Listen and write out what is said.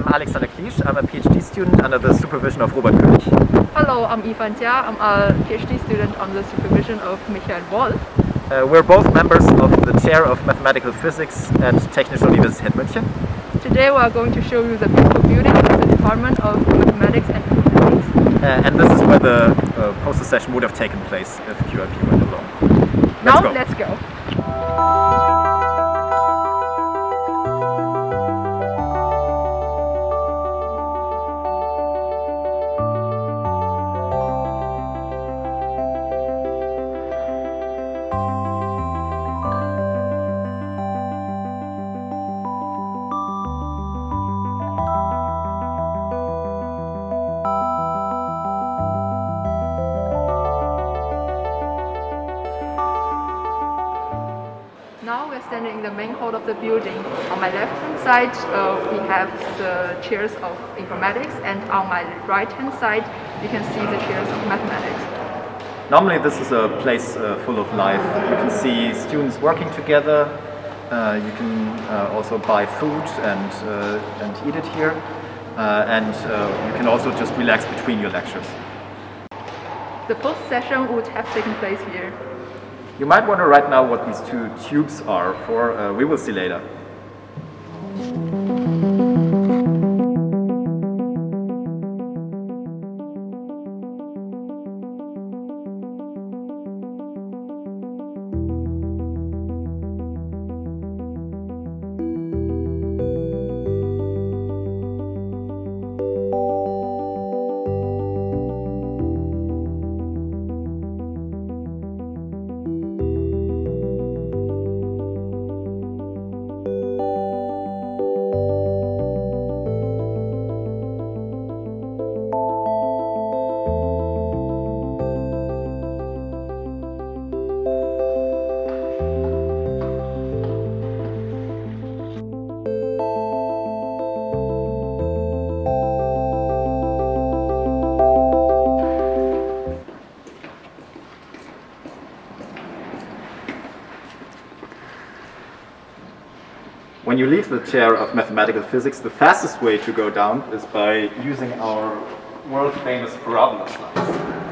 I'm Alexander Kliesch. I'm a PhD student under the supervision of Robert König. Hello, I'm Yifan Jia. I'm a PhD student under the supervision of Michael Wolf. Uh, we're both members of the chair of mathematical physics at Technische Universität München. Today we are going to show you the beautiful building of the Department of Mathematics and Informatics. Uh, and this is where the uh, poster session would have taken place if QIP went along. Let's now go. let's go. We're standing in the main hall of the building. On my left hand side, uh, we have the chairs of informatics, and on my right hand side, you can see the chairs of mathematics. Normally this is a place uh, full of life. You can see students working together. Uh, you can uh, also buy food and, uh, and eat it here. Uh, and uh, you can also just relax between your lectures. The post session would have taken place here. You might wonder right now what these two tubes are for. Uh, we will see later. When you leave the chair of mathematical physics, the fastest way to go down is by using our world famous parabola slides.